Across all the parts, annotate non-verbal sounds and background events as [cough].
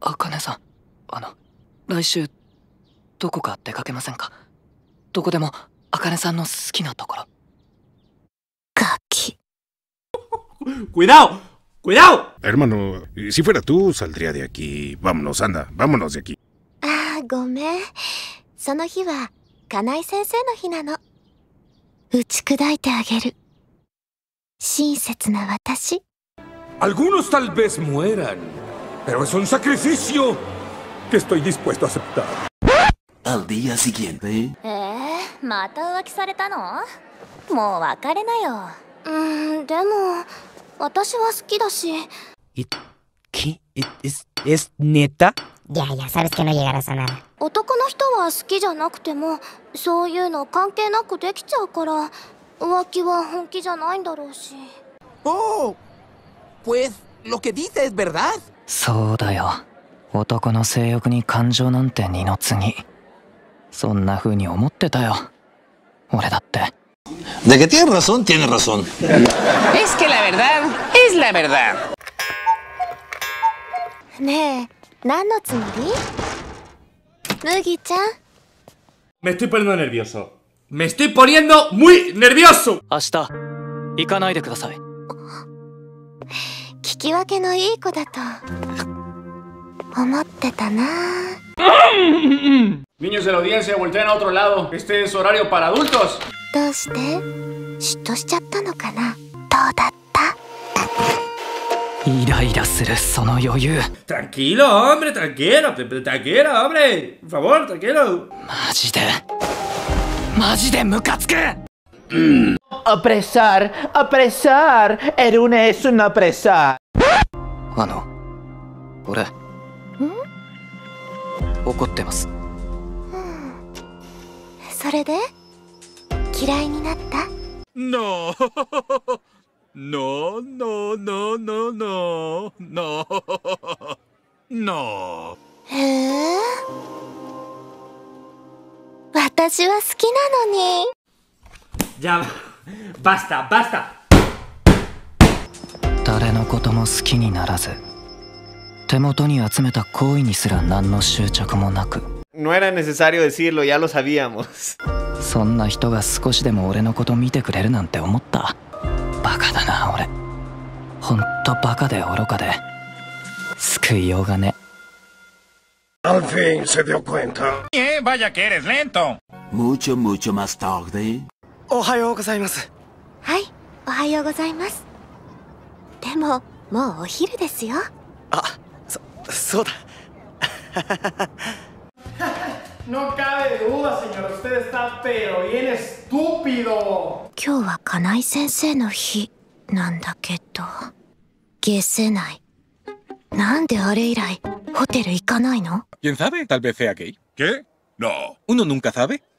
あかねさんあの来週どこか出かけませんかどこでもあかねさんの好きなところガキ ¡Cuidado! ¡Cuidado! Hermano, si fuera tú, saldría de aquí. Vámonos, anda, vámonos de aquí. ああごめんその日は金井先生の日なの打ち砕いてあげる親切な私 Algunos tal vez mueran, pero es un sacrificio que estoy dispuesto a aceptar. Al día siguiente, えー、また浮気されたのもう別れなようーんでも私は好きだし ¿Qué? ¿Es, es neta? Ya, ya sabes que no llegarás a nada. 男の人は好きじゃなくてもそういうの関係なくできちゃうから浮気は本気じゃないんだろうし ¡Oh! Pues lo que dice es verdad. そうだよ男の性欲に感情なんて二の次そんな風に思ってたよ俺だって De que tiene razón, tiene razón. Es que la verdad es la verdad. ねえ何のつもり麦ちゃん Me estoy poniendo nervioso. Me estoy poniendo muy nervioso. 明日行かないでください聞き分けのいい子だと思ってたな [laughs] Niños de la audiencia, volteen a otro lado. Este es horario para adultos. どうして嫉妬しちゃったのかなどうだったイライラするその余裕 Tranquilo, hombre, tranquilo. Tranquilo, hombre. Por favor, tranquilo. マジでマジでムカつく Apresar, apresar. Erune es un apresar. あの俺怒ってますそれで嫌いになった No. No, no, no, no, no. No. No. へえ私は好きなのにバスタバスタ誰のことも好きにならず手元に集めた行為にすら何の執着もなく [laughs] そんな人が少しでも俺のこと見てくれるなんて思った。バカだな、俺。ほんとバカで愚かで。救いようがね。アルフィン、セディオクエント。え、バジャケ、レスレントン。Mucho, mucho más tarde。おはようございますはいおはようございますでももうお昼ですよあそそうだ No cabe duda, señor. Usted está pero bien estúpido. 今日は金井先生の日なんだけど下せないなんであれ以来ホテル行かないの ¿Quién sabe? Tal vez sea gay. ¿Qué? No. Uno nunca sabe.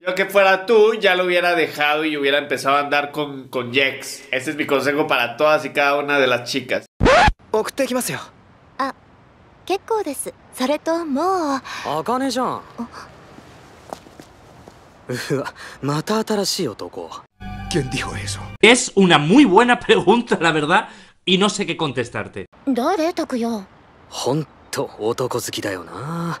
私の方が求めてるみたいなこの状態何イライラするなもういいかな Yo que fuera tú, ya lo hubiera dejado y hubiera empezado a andar con, con Jex. Ese es mi consejo para todas y cada una de las chicas. 送ってきますよあ結構ですそれともうあかねじゃんうわまた新しい男 ¿Quién dijo eso? Es una muy buena pregunta, la verdad, y no sé qué contestarte. 誰拓也ほんと男好きだよな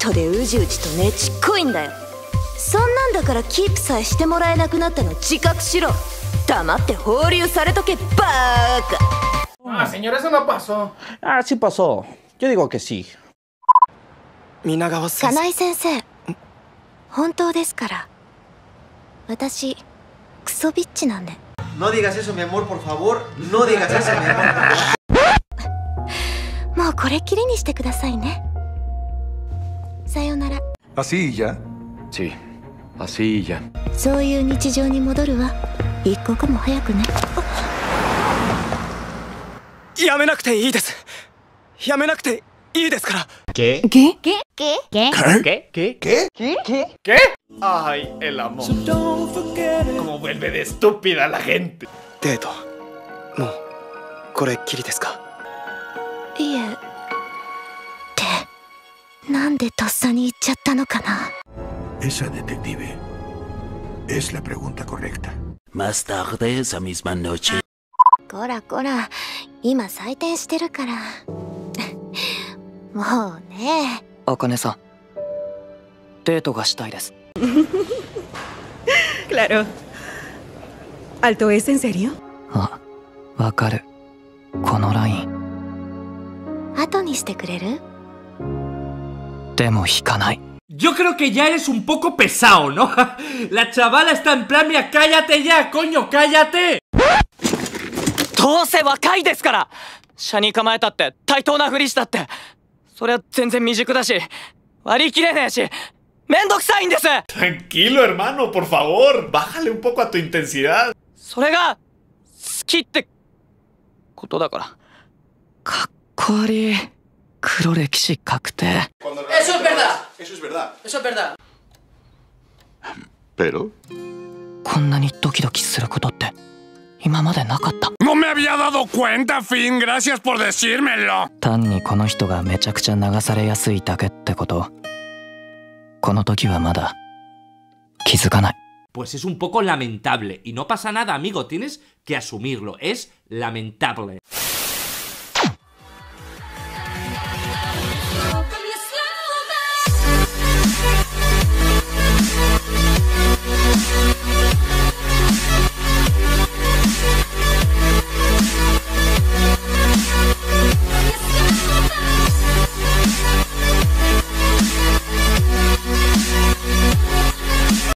嫉妬でうじうじとねちっこいんだよそんなんだからキープさえしてもらえなくなったの自覚しろ黙って放流されとけバーカ Ah, señor, eso no pasó. Ah, sí pasó. Yo digo que sí. 皆川先生金井先生本当ですから私クソビッチなんで No digas eso, mi amor, por favor. No digas eso, mi amor. もうこれっきりにしてくださいねさようなら ¿Así y ya? Sí, así y ya. そういう日常に戻るわ一刻も早くねやめなくていいですやめなくていいですから ¿Qué? ¿Qué? ¿Qué? ¿Qué? ¿Qué? ¿Qué? ¿Qué? ¿Qué? ¿Qué? ¿Qué? Ay, el amor. Cómo vuelve de estúpida la gente. デートもうこれっきりですかいえなんでとっさに言っちゃったのかな Esa detective es la pregunta correcta. Más tarde esa misma noche. こらこら今採点してるからもうねあかねさんデートがしたいです Claro. ¿Alto es en serio? あわかるこのライン後にしてくれる Yo creo que ya eres un poco pesado, ¿no? [laughs] La chavala está en plan, mira, cállate ya, coño, cállate. どうせ若いですから車に構えたって対等なふりしたってそりゃ全然未熟だし割り切れねえしめんどくさいんです Tranquilo, hermano, por favor. Bájale un poco a tu intensidad. 黒歴史確定 Eso es verdad. Eso es verdad. Eso es verdad. Pero... こんなにドキドキすることって今までなかった No me había dado cuenta, Finn. Gracias por decírmelo. 単にこの人がめちゃくちゃ流されやすいだけってことこの時はまだ気づかない Pues es un poco lamentable. Y no pasa nada, amigo. Tienes que asumirlo. Es lamentable.